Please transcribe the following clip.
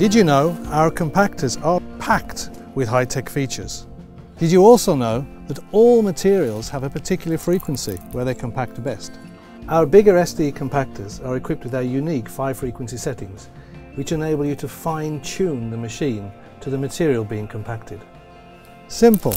Did you know our compactors are packed with high-tech features? Did you also know that all materials have a particular frequency where they compact best? Our bigger SD compactors are equipped with our unique 5 frequency settings which enable you to fine-tune the machine to the material being compacted. Simple,